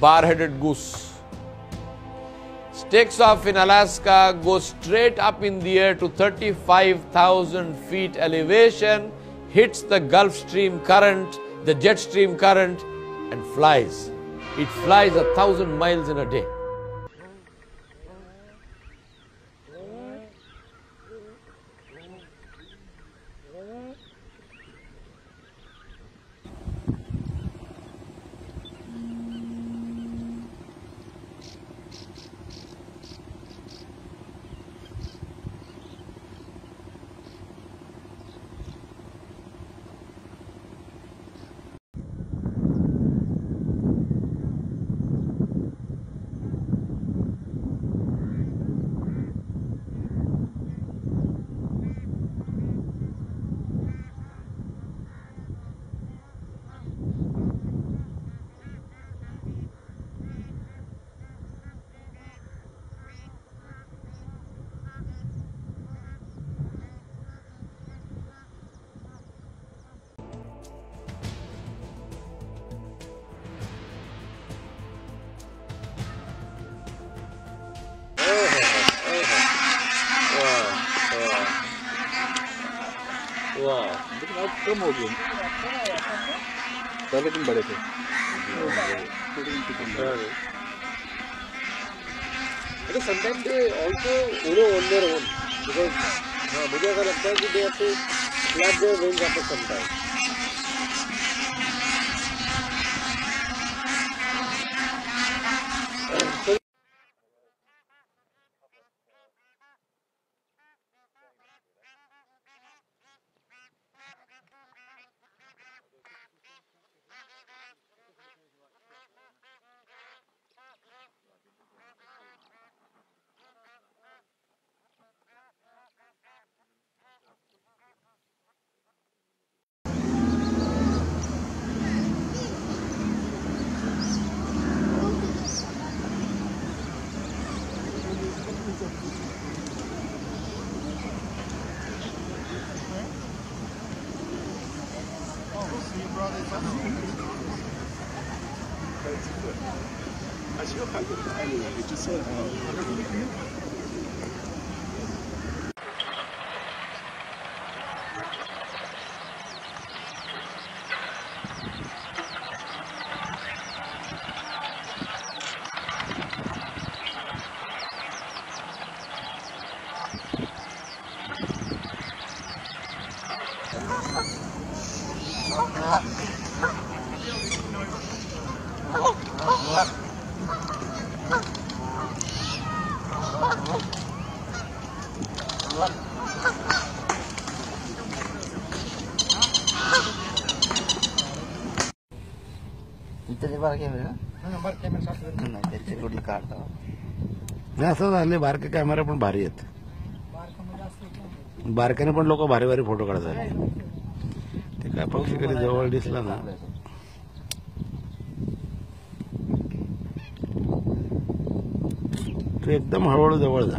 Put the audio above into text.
bar-headed goose. Takes off in Alaska, goes straight up in the air to 35,000 feet elevation, hits the Gulf Stream current, the jet stream current, and flies. It flies a thousand miles in a day. लेकिन अब कम हो गया पहले दिन बड़े थे लेकिन sometime they also उन्हें on their own because हाँ मुझे ऐसा लगता है कि they have to they their range आपको sometime see brothers and sisters. असं झाले बारके कॅमेरा पण भारी आहेत. बारक्याने पण लोक भारी भारी फोटो काढत झाले ते काय पक्षी कधी जवळ दिसला ना? तू एकदम हळूहळू जवळ जा.